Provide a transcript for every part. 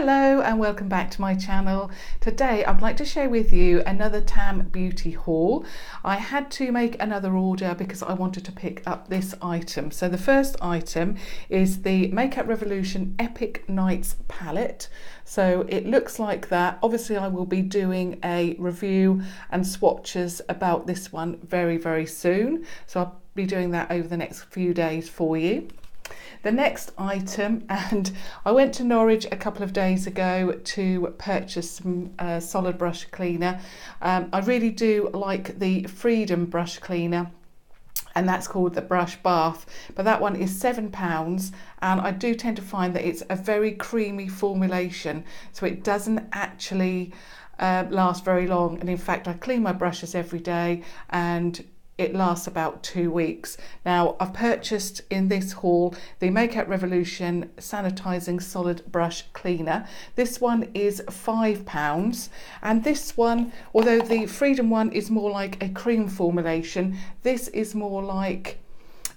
Hello and welcome back to my channel. Today I'd like to share with you another Tam Beauty haul. I had to make another order because I wanted to pick up this item. So the first item is the Makeup Revolution Epic Nights palette. So it looks like that. Obviously I will be doing a review and swatches about this one very very soon. So I'll be doing that over the next few days for you. The next item, and I went to Norwich a couple of days ago to purchase some uh, solid brush cleaner. Um, I really do like the Freedom brush cleaner and that's called the brush bath but that one is seven pounds and I do tend to find that it's a very creamy formulation so it doesn't actually uh, last very long and in fact I clean my brushes every day and it lasts about two weeks. Now, I've purchased in this haul the Makeup Revolution Sanitizing Solid Brush Cleaner. This one is £5, and this one, although the Freedom one is more like a cream formulation, this is more like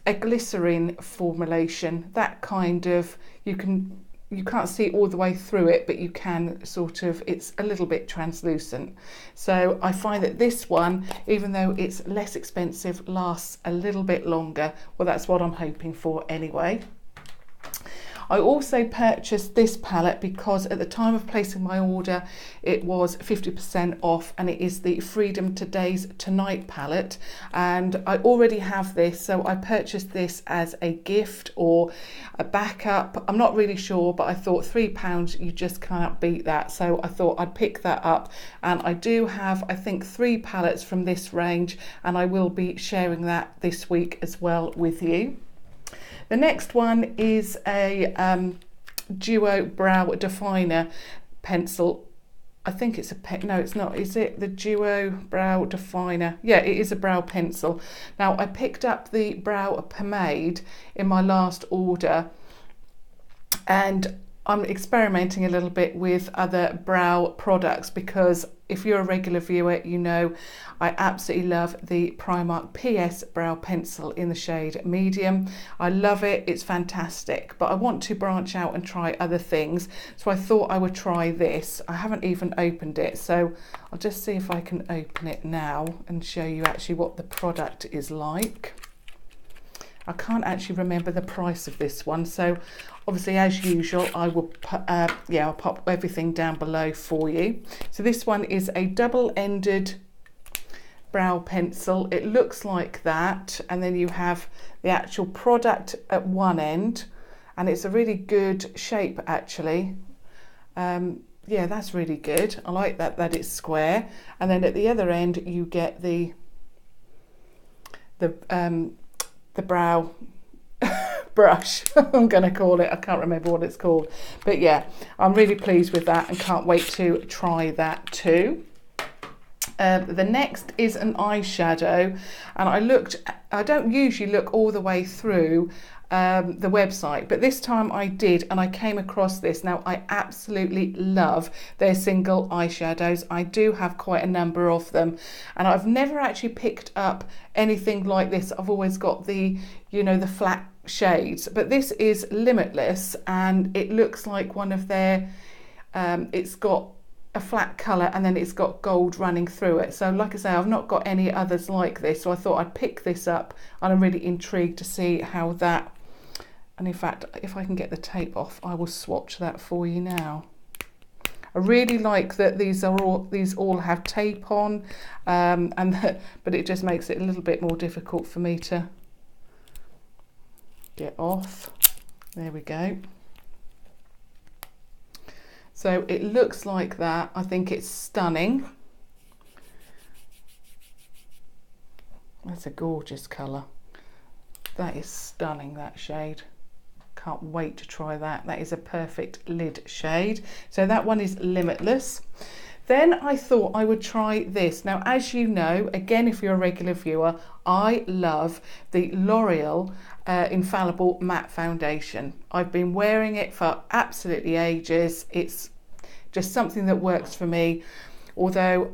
a glycerin formulation. That kind of, you can you can't see all the way through it, but you can sort of, it's a little bit translucent. So I find that this one, even though it's less expensive, lasts a little bit longer. Well, that's what I'm hoping for anyway. I also purchased this palette because at the time of placing my order it was 50% off and it is the Freedom Today's Tonight palette. And I already have this so I purchased this as a gift or a backup. I'm not really sure but I thought three pounds you just cannot beat that. So I thought I'd pick that up. And I do have I think three palettes from this range and I will be sharing that this week as well with you. The next one is a um, Duo Brow Definer pencil. I think it's a pen. No, it's not. Is it the Duo Brow Definer? Yeah, it is a brow pencil. Now, I picked up the brow pomade in my last order and I'm experimenting a little bit with other brow products because if you're a regular viewer, you know I absolutely love the Primark PS Brow Pencil in the shade medium. I love it, it's fantastic, but I want to branch out and try other things. So I thought I would try this. I haven't even opened it, so I'll just see if I can open it now and show you actually what the product is like. I can't actually remember the price of this one, so obviously as usual I will uh, yeah I'll pop everything down below for you. So this one is a double-ended brow pencil. It looks like that, and then you have the actual product at one end, and it's a really good shape actually. Um, yeah, that's really good. I like that that it's square, and then at the other end you get the the um, the brow brush. I'm going to call it I can't remember what it's called. But yeah I'm really pleased with that and can't wait to try that too um, the next is an eyeshadow and I looked I don't usually look all the way through um, the website, but this time I did and I came across this. Now, I absolutely love their single eyeshadows. I do have quite a number of them, and I've never actually picked up anything like this. I've always got the, you know, the flat shades, but this is Limitless and it looks like one of their, um, it's got a flat colour and then it's got gold running through it. So like I say, I've not got any others like this. So I thought I'd pick this up and I'm really intrigued to see how that and in fact, if I can get the tape off, I will swatch that for you now. I really like that these are all these all have tape on, um, and that, but it just makes it a little bit more difficult for me to get off. There we go. So it looks like that. I think it's stunning. That's a gorgeous colour. That is stunning, that shade. Can't wait to try that. That is a perfect lid shade. So that one is Limitless. Then I thought I would try this. Now, as you know, again, if you're a regular viewer, I love the L'Oreal uh, Infallible Matte Foundation. I've been wearing it for absolutely ages. It's just something that works for me. Although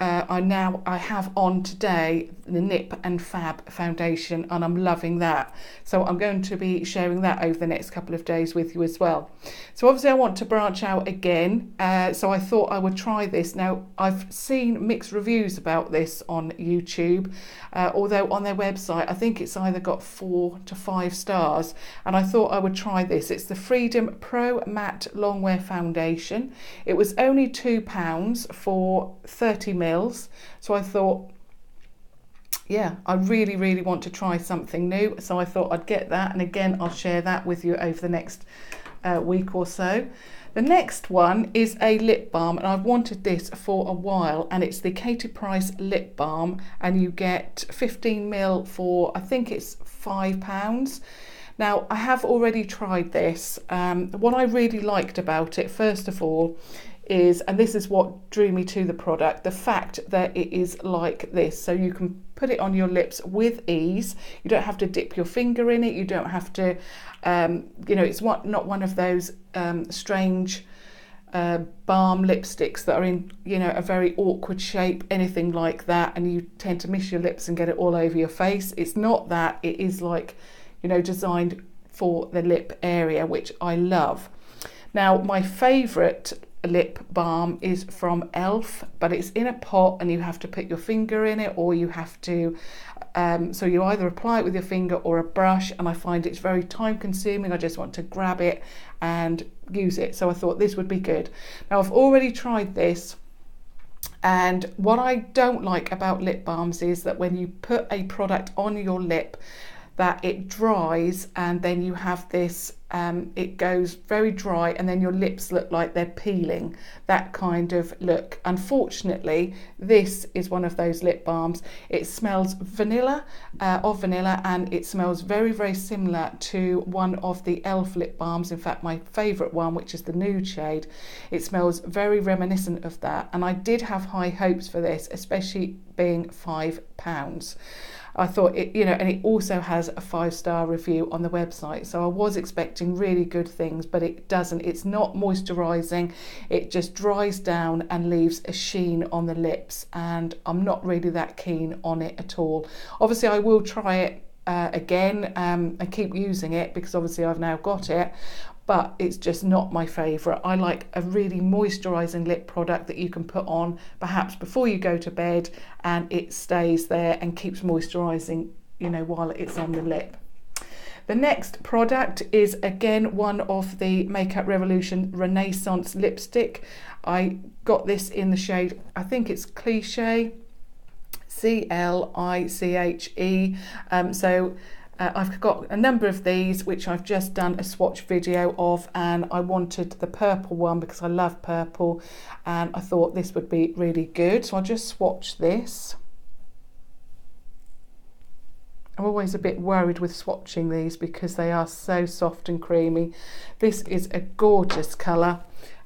uh, I now I have on today the Nip and Fab foundation and I'm loving that. So I'm going to be sharing that over the next couple of days with you as well. So obviously I want to branch out again. Uh, so I thought I would try this. Now I've seen mixed reviews about this on YouTube, uh, although on their website I think it's either got four to five stars. And I thought I would try this. It's the Freedom Pro Matte Longwear Foundation. It was only £2 for 30 mil So I thought, yeah, I really, really want to try something new. So I thought I'd get that. And again, I'll share that with you over the next uh, week or so. The next one is a lip balm, and I've wanted this for a while, and it's the Katie Price lip balm, and you get 15 mil for I think it's five pounds. Now, I have already tried this. Um, what I really liked about it, first of all, is, and this is what drew me to the product, the fact that it is like this. So you can put it on your lips with ease. You don't have to dip your finger in it. You don't have to, um, you know, it's not one of those um, strange uh, balm lipsticks that are in, you know, a very awkward shape, anything like that. And you tend to miss your lips and get it all over your face. It's not that. It is like, you know, designed for the lip area, which I love. Now, my favourite lip balm is from Elf, but it's in a pot and you have to put your finger in it or you have to, um, so you either apply it with your finger or a brush and I find it's very time consuming. I just want to grab it and use it. So I thought this would be good. Now I've already tried this and what I don't like about lip balms is that when you put a product on your lip, that it dries and then you have this um, it goes very dry and then your lips look like they're peeling. That kind of look. Unfortunately this is one of those lip balms. It smells vanilla uh, of vanilla and it smells very very similar to one of the elf lip balms. In fact my favorite one which is the nude shade. It smells very reminiscent of that and I did have high hopes for this especially being five pounds I thought it, you know, and it also has a five star review on the website. So I was expecting really good things, but it doesn't. It's not moisturizing, it just dries down and leaves a sheen on the lips. And I'm not really that keen on it at all. Obviously, I will try it uh, again um, and keep using it because obviously I've now got it but it's just not my favourite. I like a really moisturising lip product that you can put on perhaps before you go to bed and it stays there and keeps moisturising, you know, while it's on the lip. The next product is again one of the Makeup Revolution Renaissance lipstick. I got this in the shade, I think it's Cliche, C L I C H E. Um, so uh, I've got a number of these which I've just done a swatch video of and I wanted the purple one because I love purple and I thought this would be really good. So I'll just swatch this. I'm always a bit worried with swatching these because they are so soft and creamy. This is a gorgeous colour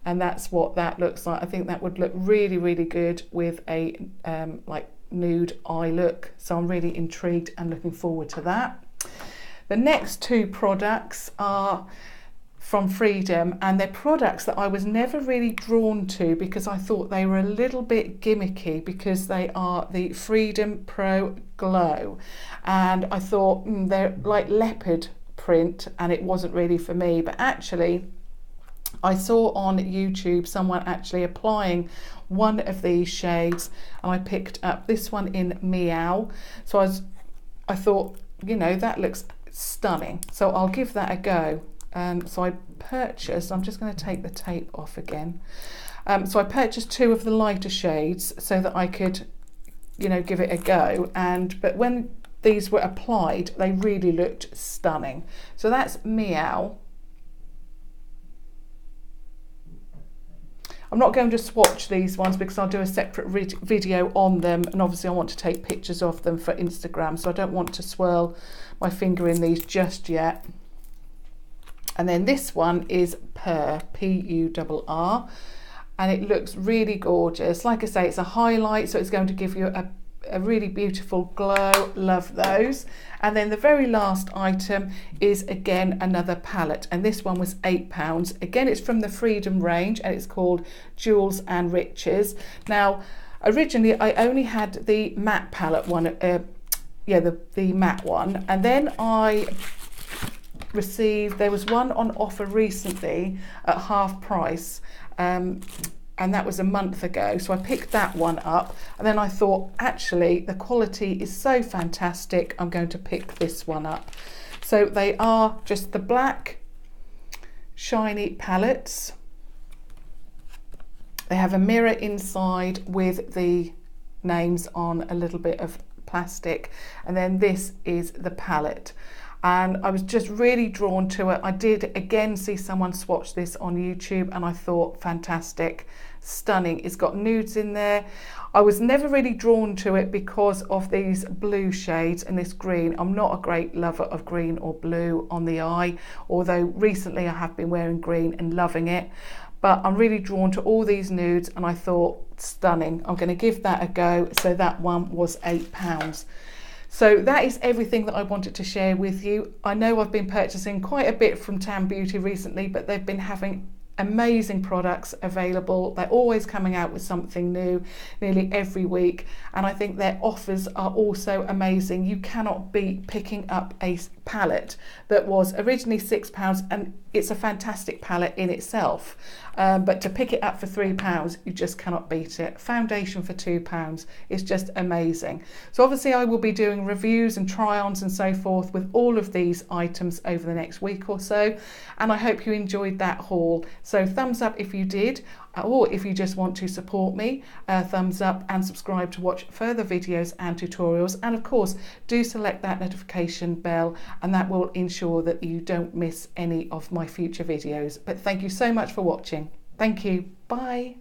and that's what that looks like. I think that would look really, really good with a um, like nude eye look. So I'm really intrigued and looking forward to that. The next two products are from Freedom and they're products that I was never really drawn to because I thought they were a little bit gimmicky because they are the Freedom Pro Glow. And I thought mm, they're like leopard print and it wasn't really for me. But actually I saw on YouTube someone actually applying one of these shades and I picked up this one in Meow. So I was I thought you know that looks stunning. So I'll give that a go. Um, so I purchased, I'm just going to take the tape off again. Um, so I purchased two of the lighter shades so that I could, you know, give it a go. And but when these were applied, they really looked stunning. So that's Meow. I'm not going to swatch these ones because I'll do a separate video on them and obviously I want to take pictures of them for Instagram so I don't want to swirl my finger in these just yet. And then this one is Purr, P-U-R-R, and it looks really gorgeous. Like I say, it's a highlight, so it's going to give you a, a really beautiful glow. Love those. And then the very last item is again another palette, and this one was £8. Again, it's from the Freedom range, and it's called Jewels and Riches. Now, originally I only had the matte palette one, uh, yeah, the, the matte one, and then I received, there was one on offer recently at half price. Um, and that was a month ago. So I picked that one up, and then I thought, actually, the quality is so fantastic, I'm going to pick this one up. So they are just the black shiny palettes. They have a mirror inside with the names on a little bit of plastic, and then this is the palette and I was just really drawn to it. I did again see someone swatch this on YouTube and I thought fantastic, stunning. It's got nudes in there. I was never really drawn to it because of these blue shades and this green. I'm not a great lover of green or blue on the eye, although recently I have been wearing green and loving it. But I'm really drawn to all these nudes and I thought stunning. I'm going to give that a go. So that one was £8. So that is everything that I wanted to share with you. I know I've been purchasing quite a bit from Tam Beauty recently, but they've been having amazing products available. They're always coming out with something new nearly every week. And I think their offers are also amazing. You cannot beat picking up a palette that was originally £6 and it's a fantastic palette in itself. Um, but to pick it up for £3, you just cannot beat it. Foundation for £2 is just amazing. So obviously I will be doing reviews and try-ons and so forth with all of these items over the next week or so. And I hope you enjoyed that haul. So thumbs up if you did or if you just want to support me, uh, thumbs up and subscribe to watch further videos and tutorials. And of course, do select that notification bell and that will ensure that you don't miss any of my future videos. But thank you so much for watching. Thank you. Bye.